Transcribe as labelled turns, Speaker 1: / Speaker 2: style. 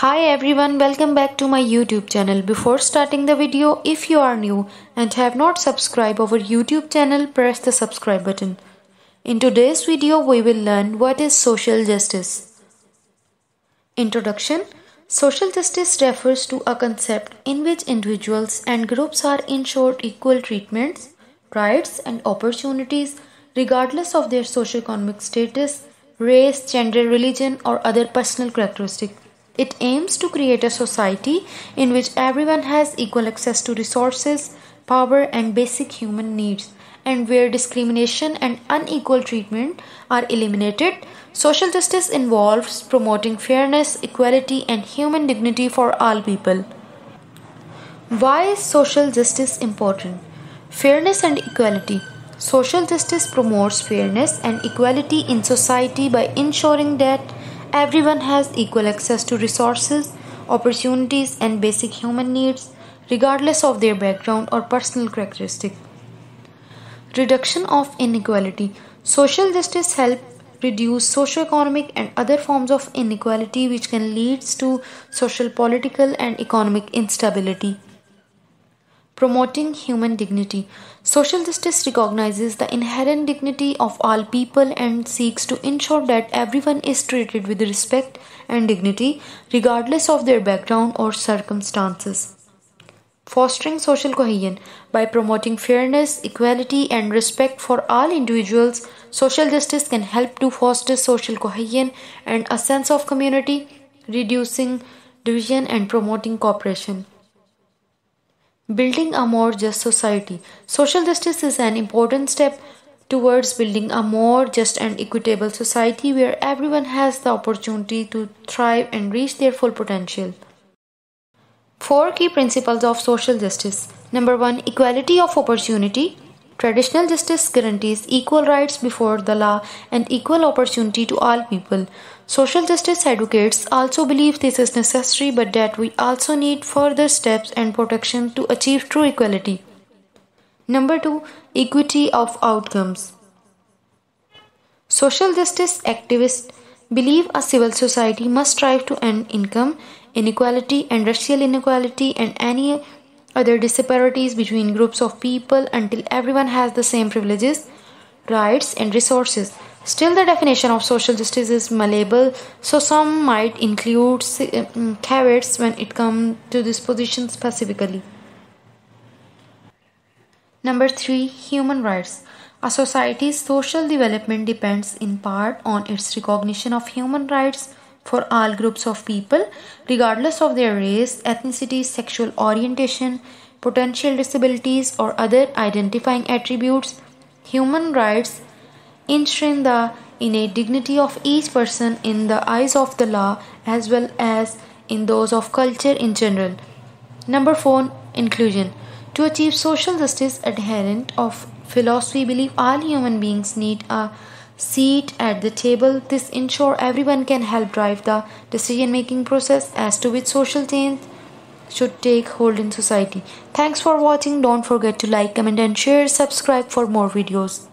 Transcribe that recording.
Speaker 1: Hi everyone, welcome back to my YouTube channel. Before starting the video, if you are new and have not subscribed our YouTube channel, press the subscribe button. In today's video, we will learn what is social justice. Introduction Social justice refers to a concept in which individuals and groups are ensured equal treatments, rights, and opportunities regardless of their socio-economic status, race, gender, religion, or other personal characteristics. It aims to create a society in which everyone has equal access to resources, power, and basic human needs, and where discrimination and unequal treatment are eliminated. Social justice involves promoting fairness, equality, and human dignity for all people. Why is social justice important? Fairness and equality. Social justice promotes fairness and equality in society by ensuring that Everyone has equal access to resources, opportunities, and basic human needs, regardless of their background or personal characteristics. Reduction of inequality. Social justice helps reduce socio-economic and other forms of inequality which can lead to social, political, and economic instability. Promoting human dignity. Social justice recognizes the inherent dignity of all people and seeks to ensure that everyone is treated with respect and dignity, regardless of their background or circumstances. Fostering social cohesion. By promoting fairness, equality, and respect for all individuals, social justice can help to foster social cohesion and a sense of community, reducing division and promoting cooperation. Building a more just society. Social justice is an important step towards building a more just and equitable society where everyone has the opportunity to thrive and reach their full potential. Four key principles of social justice. Number one, equality of opportunity. Traditional justice guarantees equal rights before the law and equal opportunity to all people. Social justice advocates also believe this is necessary but that we also need further steps and protection to achieve true equality. Number 2. Equity of outcomes. Social justice activists believe a civil society must strive to end income inequality and racial inequality and any other disparities between groups of people until everyone has the same privileges, rights, and resources. Still, the definition of social justice is malleable, so some might include mm, caveats when it comes to this position specifically. Number three, human rights. A society's social development depends in part on its recognition of human rights for all groups of people, regardless of their race, ethnicity, sexual orientation, potential disabilities, or other identifying attributes. Human rights enshrine the innate dignity of each person in the eyes of the law as well as in those of culture in general. Number 4 Inclusion To achieve social justice, adherent of philosophy believe all human beings need a seat at the table. This ensure everyone can help drive the decision making process as to which social change should take hold in society. Thanks for watching. Don't forget to like, comment and share. Subscribe for more videos.